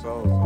souls.